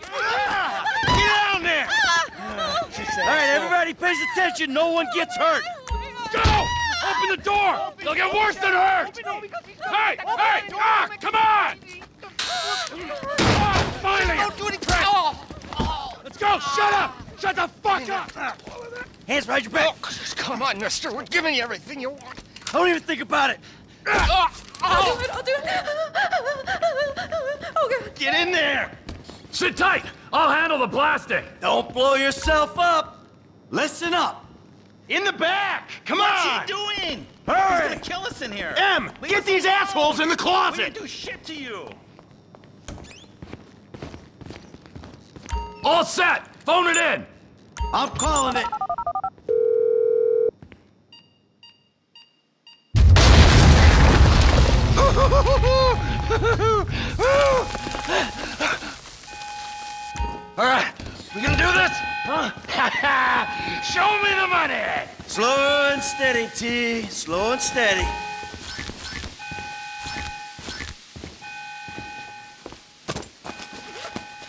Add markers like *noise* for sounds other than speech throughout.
Get down there! All right, everybody pays attention. No one gets hurt. Go! Open the door! They'll get worse than hurt! Hey! Hey! Ah! Come on! Ah, finally! Don't do anything. Oh. Let's go! Shut up! Shut the fuck up! Hands behind your back. Come on, mister. We're giving you everything you want. Don't even think about it. Oh. I'll do it, I'll do it. Okay. Get in there. Sit tight! I'll handle the blasting! Don't blow yourself up. Listen up. In the back! Come What's on! What's he doing? Hurry! He's gonna kill us in here. M, get these assholes in the We closet! didn't do shit to you. All set! Phone it in! I'm calling it. *laughs* All right, we gonna do this? Huh? *laughs* Show me the money! Slow and steady, T. Slow and steady. *laughs*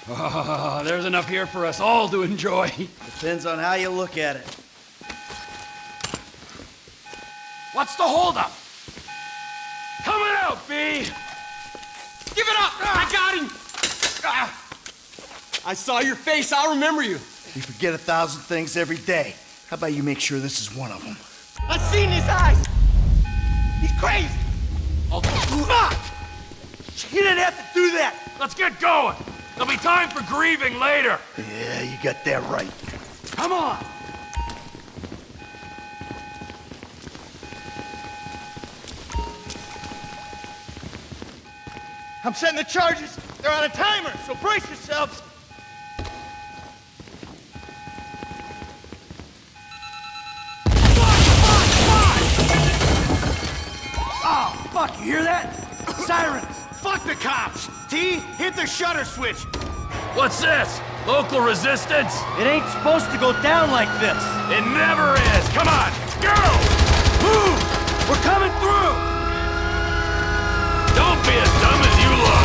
Oh, there's enough here for us all to enjoy. Depends on how you look at it. What's the holdup? Coming out, B! Give it up! I got him! Ah. I saw your face, I'll remember you. We forget a thousand things every day. How about you make sure this is one of them? I've seen his eyes! He's crazy! Oh, You didn't have to do that. let's get going! There'll be time for grieving later! Yeah, you got that right. Come on! I'm setting the charges. They're on a timer, so brace yourselves. Fuck, you hear that? *coughs* Sirens. Fuck the cops! T, hit the shutter switch. What's this? Local resistance? It ain't supposed to go down like this. It never is! Come on! Go! Move! We're coming through! Don't be as dumb as you look!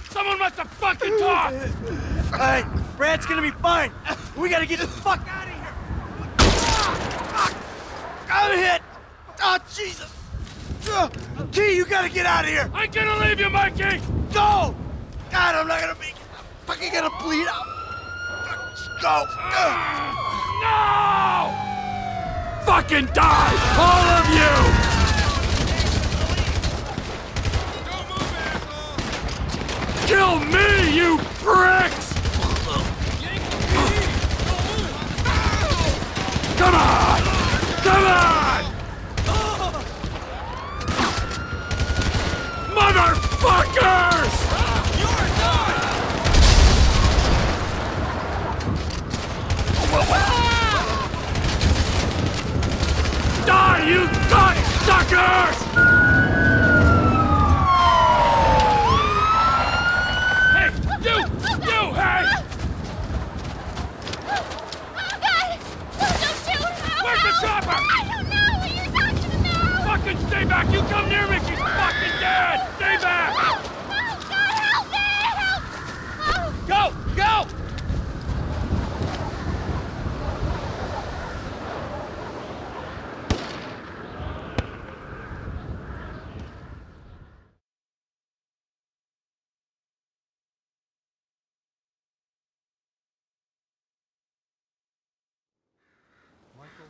Someone must have fucking talked! All right, Brad's gonna be fine. We gotta get the fuck out of here. Ah! I'm hit. Oh, Jesus. Uh, T, you gotta get out of here. I'm gonna leave you, Mikey! Go! God, I'm not gonna make it. I'm fucking gonna bleed out. Go. Uh. No! Fucking die! All of you! Kill me, you pricks! Come on! Come on! Motherfuckers! Die, you cocksuckers! Hey, you! You, hey! Oh, God! Don't shoot! Oh, Where's the no! chopper? I don't know what you're talking about! Fucking stay back! You come near me, she's fucking dead! Stay back! Oh, God, help me! Help! Oh, Go! Go! Michael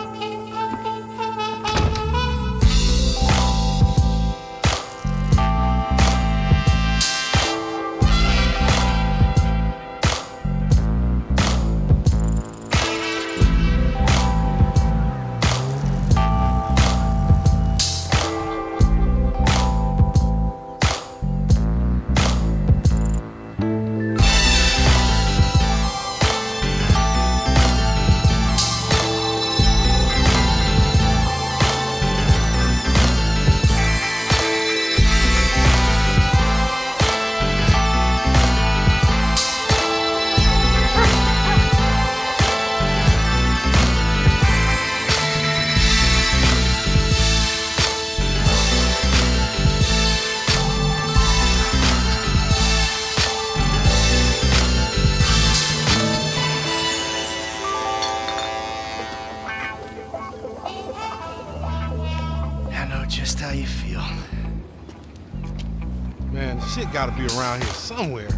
Shit gotta be around here somewhere.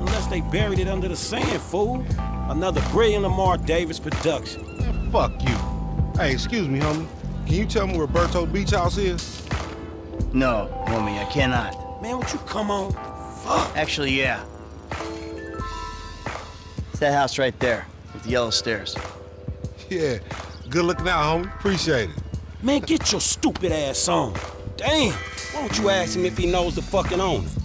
Unless they buried it under the sand, fool. Another brilliant Lamar Davis production. Man, fuck you. Hey, excuse me, homie. Can you tell me where Berto Beach House is? No, homie, I cannot. Man, would you come on? Fuck. Actually, yeah. It's that house right there with the yellow stairs. Yeah. Good looking out, homie. Appreciate it. Man, get your stupid ass on. Damn. Why don't you ask him if he knows the fucking owner?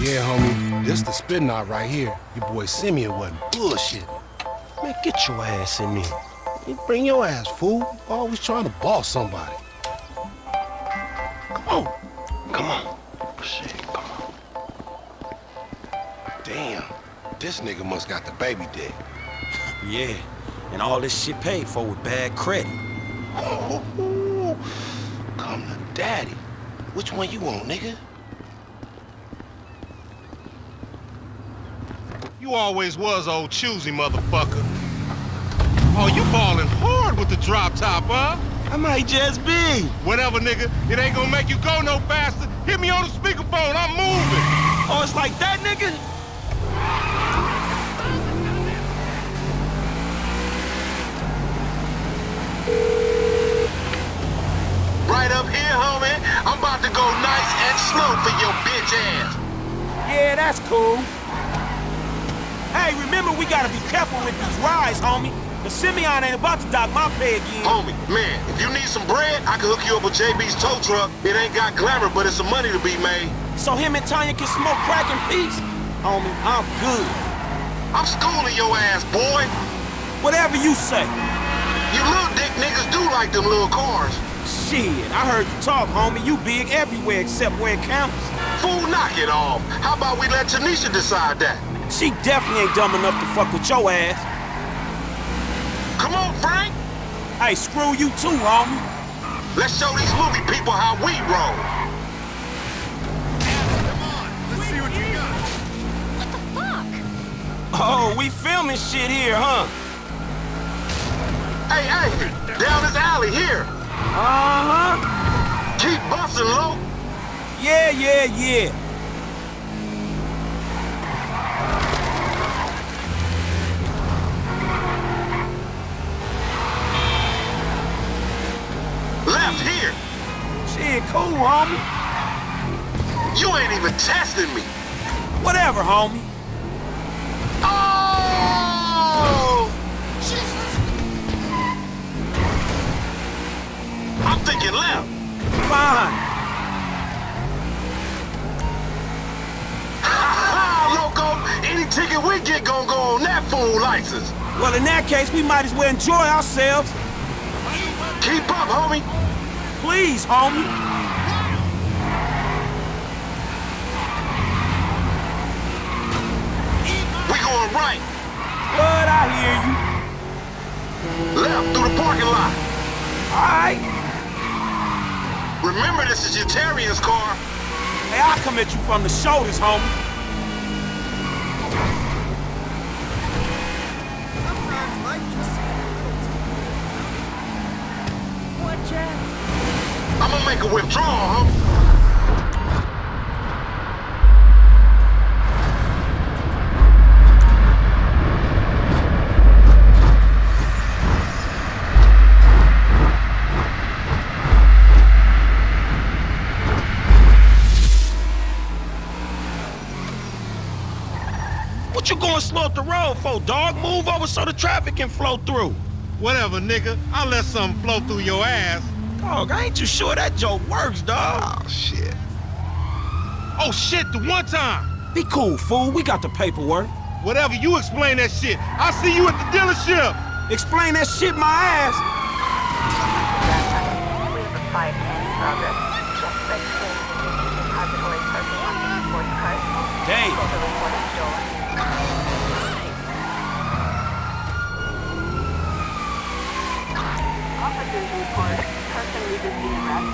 Yeah, homie. This the spin knot right here. Your boy Simeon wasn't bullshit. Man, get your ass in there. You bring your ass, fool. Always trying to boss somebody. Come on. Come on. Shit, come on. Damn. This nigga must got the baby dick. *laughs* Yeah, and all this shit paid for with bad credit. Oh, *laughs* come to daddy. Which one you want, nigga? You always was old choosy, motherfucker. Oh, you ballin' hard with the drop top, huh? I might just be. Whatever, nigga. It ain't gonna make you go no faster. Hit me on the speakerphone. I'm moving. Oh, it's like that, nigga? Right up here, homie. I'm about to go nice and slow for your bitch ass. Yeah, that's cool. Hey, remember we gotta be careful with these rides, homie. The Simeon ain't about to dock my pay again. Homie, man, if you need some bread, I can hook you up with JB's tow truck. It ain't got glamour, but it's some money to be made. So him and Tonya can smoke crack in peace? Homie, I'm good. I'm schooling your ass, boy. Whatever you say. You little dick niggas do like them little cars. Shit, I heard you talk, homie. You big everywhere except where it counts. Fool, knock it off. How about we let Tanisha decide that? She definitely ain't dumb enough to fuck with your ass. Come on, Frank. Hey, screw you too, homie. Let's show these movie people how we roll. Come on. Let's see what you got. What the fuck? Oh, we filming shit here, huh? Hey, hey, down this alley here. Uh-huh. Keep busting, low. Yeah, yeah, yeah. Cool, homie. You ain't even testing me. Whatever, homie. Oh! I'm thinking left. Fine. Ha *laughs* loco! Any ticket we get gon' go on that fool license. Well, in that case, we might as well enjoy ourselves. Keep up, homie. Please, homie. We going right. But I hear you. Left through the parking lot. All right. Remember, this is your Terrier's car. Hey, I'll come at you from the shoulders, homie. Sometimes life just What, Jack? I'm gonna make a withdrawal, homie. What you going slow up the road for, dog? Move over so the traffic can flow through. Whatever, nigga. I'll let something flow through your ass. Dog, I ain't too sure that joke works, dog. Oh, shit. Oh, shit, the one time. Be cool, fool. We got the paperwork. Whatever, you explain that shit. I'll see you at the dealership. Explain that shit my ass. Dave. Union Rep.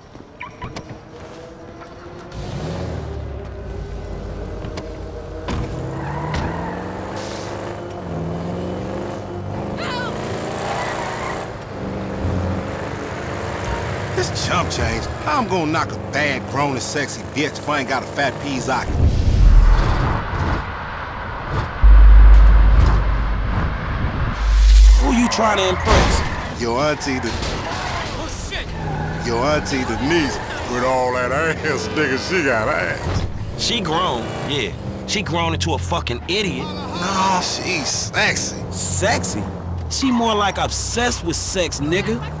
This chump change. How I'm gonna knock a bad, grown and sexy bitch if I ain't got a fat Pizzaki? Who you trying to impress? Your auntie, the... Oh, shit! Your auntie, the niece, with all that ass, nigga, she got ass. She grown, yeah. She grown into a fucking idiot. No, she's sexy. Sexy? She more like obsessed with sex, nigga.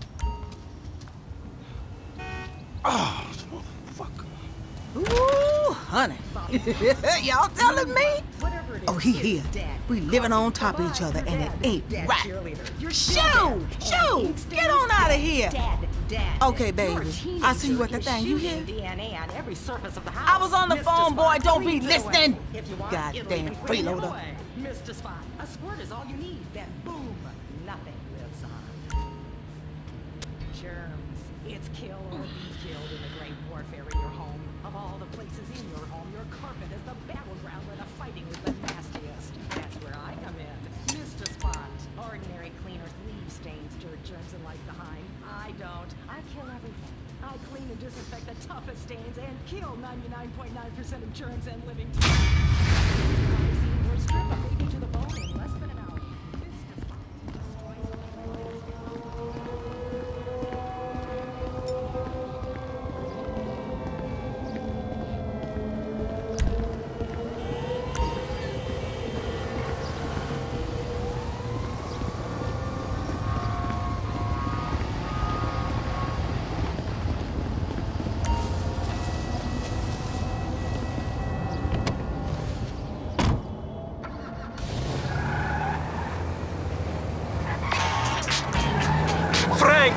Oh, motherfucker. Ooh, honey. *laughs* Y'all telling me? Oh, he here. We living on top of each other, and it ain't right. Shoo! Shoo! Get on out of here. Okay, baby. I see you at the thing. You hear? I was on the phone, boy. Don't be listening. Goddamn freeloader. Mr. Spot, a squirt is all you need. Then boom, nothing lives on. Germs. It's kill or oh, be killed in the great warfare in your home. Of all the places in your home, your carpet is the battleground where the fighting is the nastiest. That's where I come in. Mr. Spot. Ordinary cleaners leave stains, dirt, germs, and life behind. I don't. I kill everything. I clean and disinfect the toughest stains and kill 99.9% of germs and living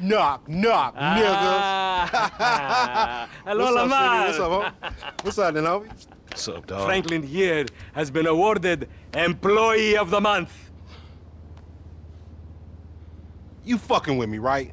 Knock, knock, Ah. *laughs* Hello, What's up, Lamar. What's up, homie? What's up, then, homie? What's up, dog? Franklin here has been awarded Employee of the Month. You fucking with me, right?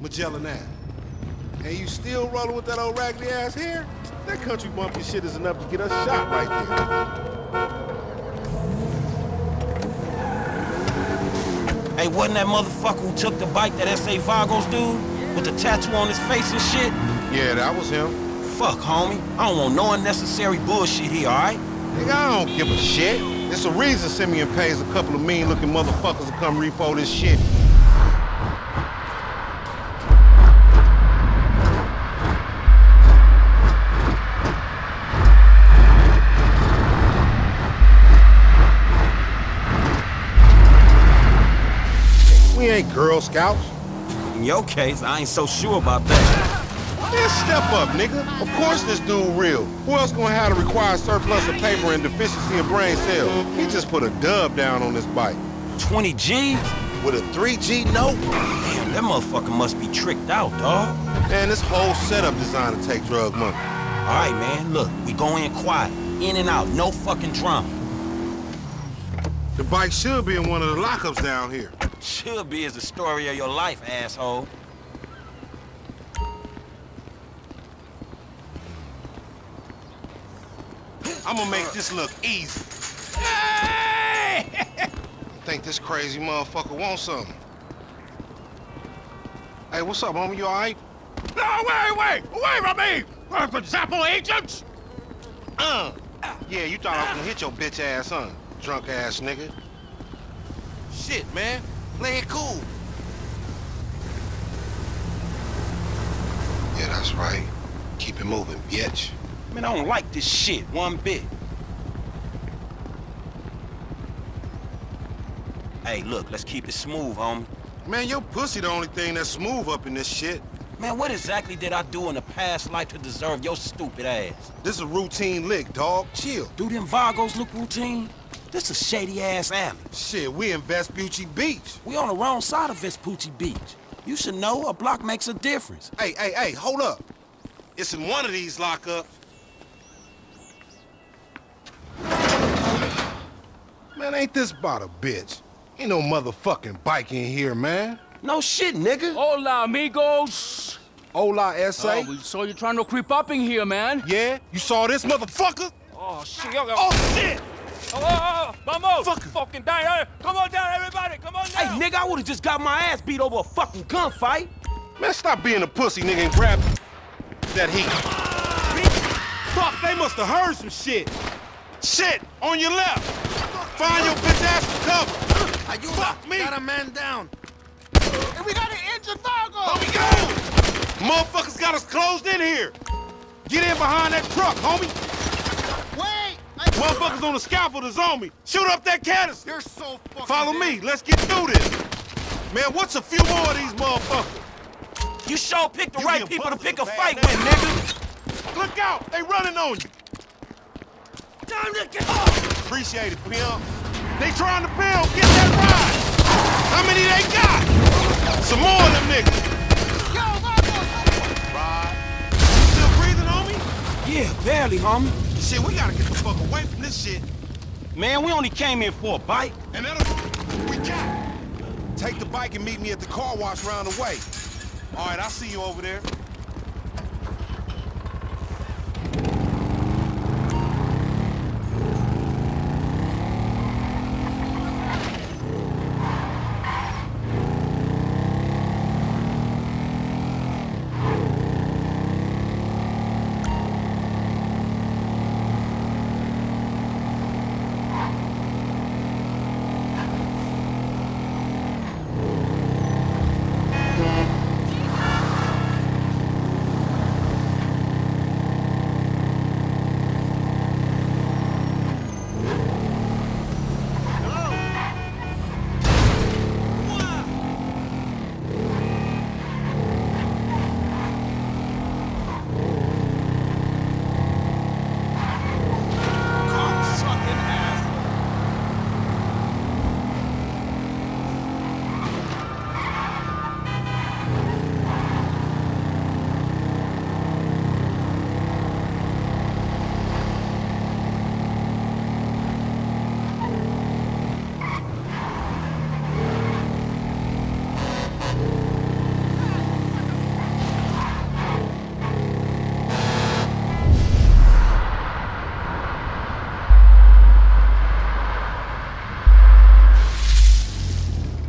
Magellan Ave. And you still rolling with that old raggedy ass hair? That country bumpkin shit is enough to get us shot right there. Hey, wasn't that motherfucker who took the bike that S.A. Vagos dude? With the tattoo on his face and shit? Yeah, that was him. Fuck, homie. I don't want no unnecessary bullshit here, all right? Nigga, I don't give a shit. It's a reason Simeon pays a couple of mean-looking motherfuckers to come repo this shit. We ain't Girl Scouts. In your case, I ain't so sure about that. Man, step up, nigga. Of course this dude real. Who else gonna have to require surplus of paper and deficiency of brain cells? He just put a dub down on this bike. 20 G's? With a 3G note? Damn, that motherfucker must be tricked out, dog. Man, this whole setup designed to take drug money. All right, man, look, we go in quiet. In and out, no fucking drama. The bike should be in one of the lockups down here. Should be is the story of your life, asshole. I'm gonna make this look easy. Hey! *laughs* Think this crazy motherfucker wants something. Hey, what's up, homie? You all right? No, wait, wait! Away from me! We're for Zapple agents! Uh. Yeah, you thought I was gonna hit your bitch ass, huh? Drunk ass nigga. Shit, man. Play it cool. Yeah, that's right. Keep it moving, bitch. Man, I don't like this shit one bit. Hey, look, let's keep it smooth, homie. Man, your pussy the only thing that's smooth up in this shit. Man, what exactly did I do in a past life to deserve your stupid ass? This is a routine lick, dog. Chill. Do them Vagos look routine? This a shady-ass alley. Shit, we in Vespucci Beach. We on the wrong side of Vespucci Beach. You should know a block makes a difference. Hey, hey, hey, hold up. It's in one of these lockups. Man, ain't this about a bitch? Ain't no motherfucking bike in here, man. No shit, nigga. Hola, amigos. Hola, S.A. Oh, we saw you trying to creep up in here, man. Yeah? You saw this motherfucker? Oh, shit. Oh, shit! Oh, oh, oh, oh vamos! Fuck. Fucking down. Eh? Come on down, everybody. Come on down. Hey, nigga, I would've just got my ass beat over a fucking gunfight. Man, stop being a pussy, nigga, and grab that heat. Fuck, they must have heard some shit. Shit, on your left. Find your bitch ass to cover. Ayuda, Fuck me. got a man down. And we got an engine Fargo. Homie, go! Motherfuckers got us closed in here. Get in behind that truck, homie. Wait! Motherfuckers on the scaffold is on me. Shoot up that canister. You're so fucking Follow dead. me. Let's get through this. Man, what's a few more of these motherfuckers? You sure picked the You right people to pick a fight with, nigga. Look out! They running on you. Time to get off! Appreciate it, pimp. They trying to build. Get that ride. How many they got? Some more of them niggas. Yo! Ride. You still breathing on me? Yeah, barely, homie. Shit, we gotta get the fuck away from this shit. Man, we only came in for a bite. And that'll we got. Take the bike and meet me at the car wash round the way. All right, I'll see you over there.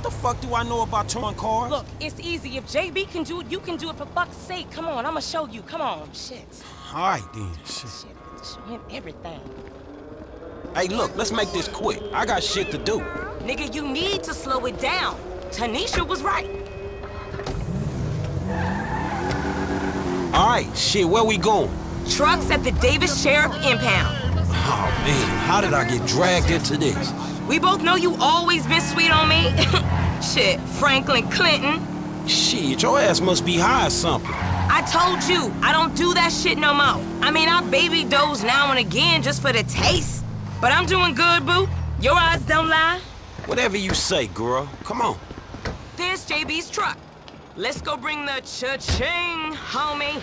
What the fuck do I know about towing cars? Look, it's easy. If JB can do it, you can do it for fuck's sake. Come on, I'ma show you. Come on. Shit. All right, then. Shit. Shit, show him everything. Hey, look, let's make this quick. I got shit to do. Nigga, you need to slow it down. Tanisha was right. All right, shit, where we going? Trucks at the Davis Sheriff Impound. Oh, man, how did I get dragged into this? We both know you always been sweet on me. *laughs* Shit, Franklin Clinton. Shit, your ass must be high or something. I told you, I don't do that shit no more. I mean, I baby dose now and again just for the taste. But I'm doing good, boo. Your eyes don't lie. Whatever you say, girl. Come on. There's JB's truck. Let's go bring the cha-ching, homie.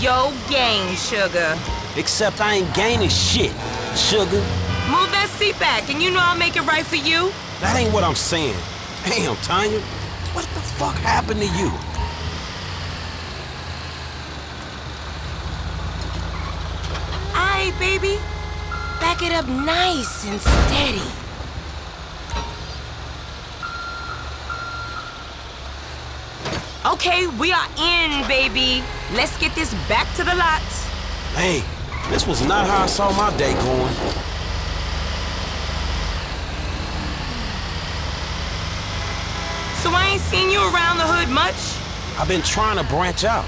yo gain, sugar. Except I ain't gaining shit, sugar. Move that seat back, and you know I'll make it right for you. That ain't what I'm saying. Damn, Tonya. What the fuck happened to you? Aye, baby. Back it up nice and steady. Okay, we are in, baby. Let's get this back to the lot. Hey, this was not how I saw my day going. So I ain't seen you around the hood much? I've been trying to branch out.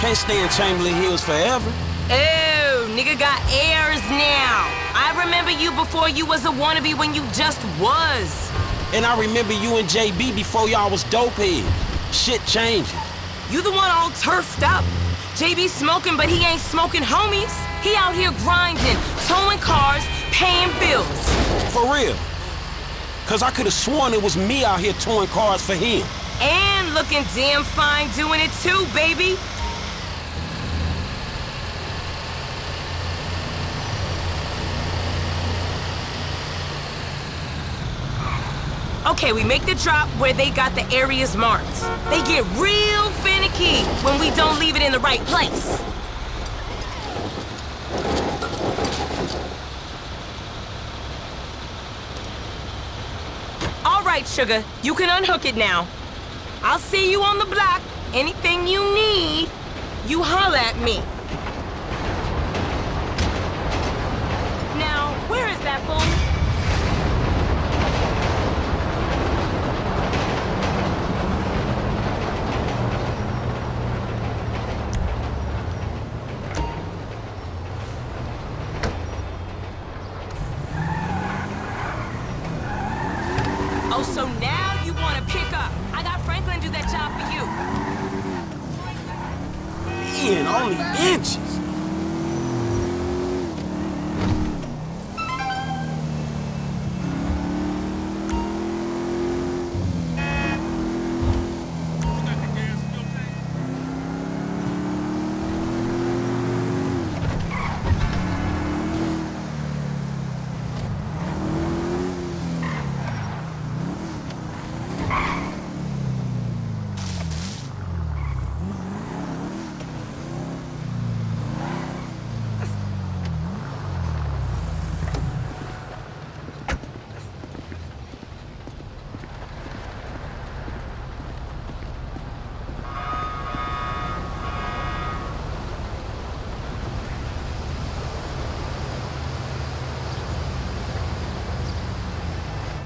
Can't stay in Chamberlain Hills forever. Oh, nigga got airs now. I remember you before you was a wannabe when you just was. And I remember you and JB before y'all was dopehead. Shit changes. You the one all turfed up. JB smoking, but he ain't smoking homies. He out here grinding, towing cars, paying bills. For real. Cause I could've sworn it was me out here towing cars for him. And looking damn fine doing it too, baby. Okay, we make the drop where they got the areas marked. They get real finicky when we don't leave it in the right place. All right, sugar, you can unhook it now. I'll see you on the block. Anything you need, you holler at me. Now, where is that fool? Oh, so now you want to pick up. I got Franklin do that job for you. Only inches.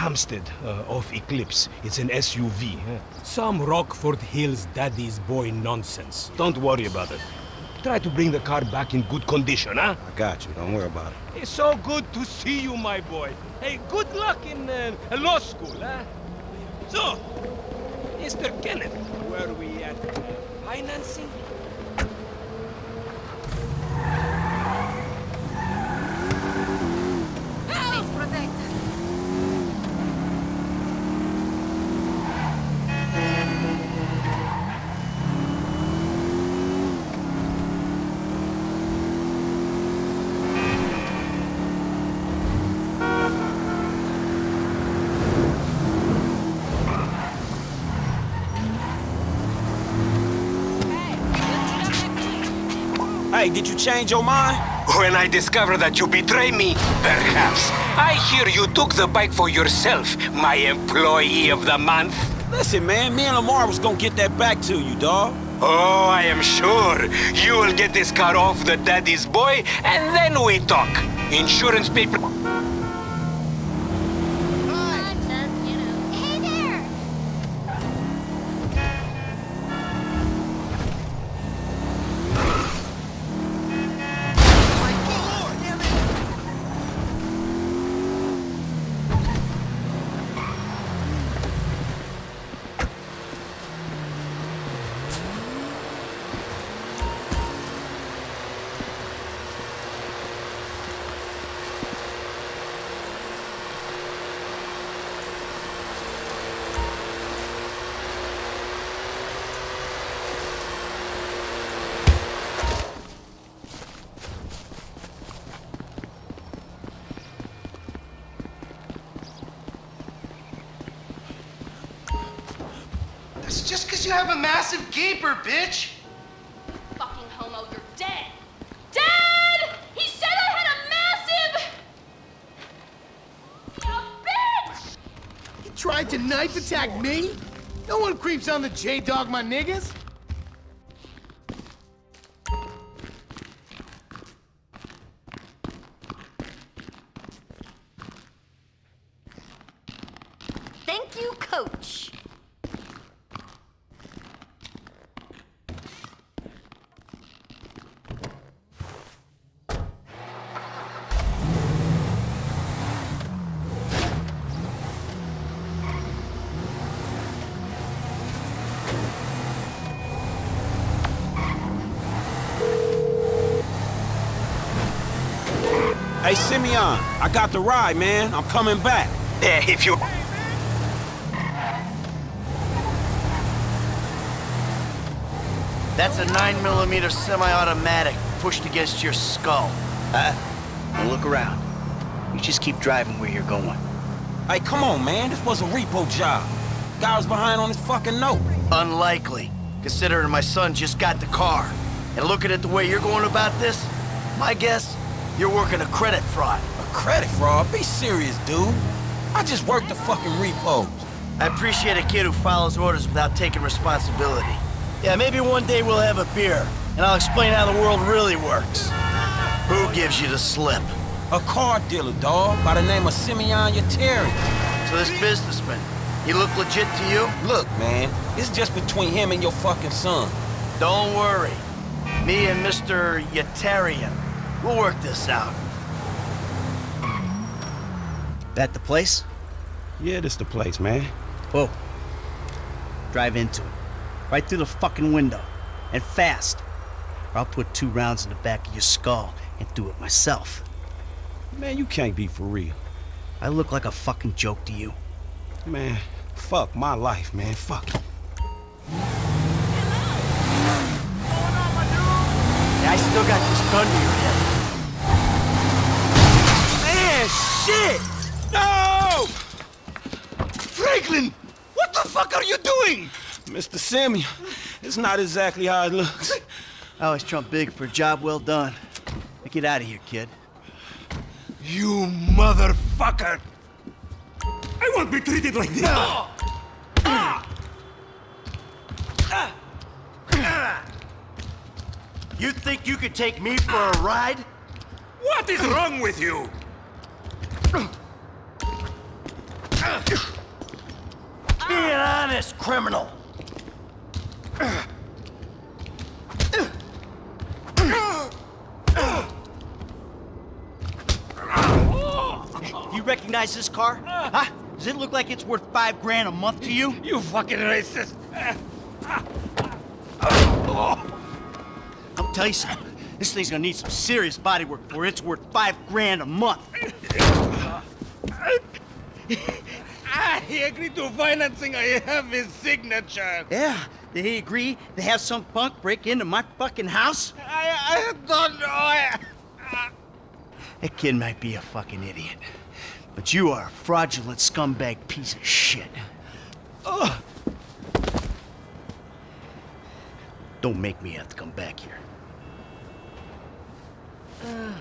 Hampstead uh, off Eclipse. It's an SUV. Huh? Some Rockford Hills daddy's boy nonsense. Don't worry about it. Try to bring the car back in good condition, huh? I got you. Don't worry about it. It's so good to see you, my boy. Hey, good luck in uh, law school, huh? So, Mr. Kenneth, where are we at? Financing? Hey, did you change your mind? When I discover that you betray me, perhaps. I hear you took the bike for yourself, my employee of the month. Listen, man, me and Lamar was gonna get that back to you, dawg. Oh, I am sure. You will get this car off the daddy's boy, and then we talk. Insurance paper... massive bitch. Fucking homo, you're dead. Dad! He said I had a massive. You bitch! He tried to knife attack me? No one creeps on the J-Dog, my niggas. Thank you, coach. Hey, Simeon, I got the ride, man. I'm coming back. Eh, if you... That's a 9mm semi-automatic pushed against your skull. Huh? Now look around. You just keep driving where you're going. Hey, come on, man. This was a repo job. Guy was behind on his fucking note. Unlikely, considering my son just got the car. And looking at the way you're going about this, my guess, you're working a credit fraud. A credit fraud? Be serious, dude. I just worked the fucking repos. I appreciate a kid who follows orders without taking responsibility. Yeah, maybe one day we'll have a beer, and I'll explain how the world really works. Who gives you the slip? A car dealer, dawg, by the name of Simeon Yetarian. So this businessman, he look legit to you? Look, man, it's just between him and your fucking son. Don't worry. Me and Mr. Yetarian, we'll work this out. That the place? Yeah, this the place, man. Whoa. Drive into it. Right through the fucking window. And fast. Or I'll put two rounds in the back of your skull and do it myself. Man, you can't be for real. I look like a fucking joke to you. Man, fuck my life, man. Fuck. Hello. Going on, my dude? Yeah, I still got this gun to your head. Man, shit! No! Franklin! What the fuck are you doing? Mr. Simeon, it's not exactly how it looks. I always trump big for a job well done. Now get out of here, kid. You motherfucker! I won't be treated like this! No. You think you could take me for a ride? What is wrong with you? Be an honest criminal. You recognize this car? Huh? Does it look like it's worth five grand a month to you? You fucking racist! I'll tell you something. This thing's gonna need some serious bodywork before it's worth five grand a month. He agreed to financing. I have his signature. Yeah, did he agree to have some punk break into my fucking house? I, I don't know. I, uh... That kid might be a fucking idiot, but you are a fraudulent scumbag piece of shit. Ugh. Don't make me have to come back here. Uh.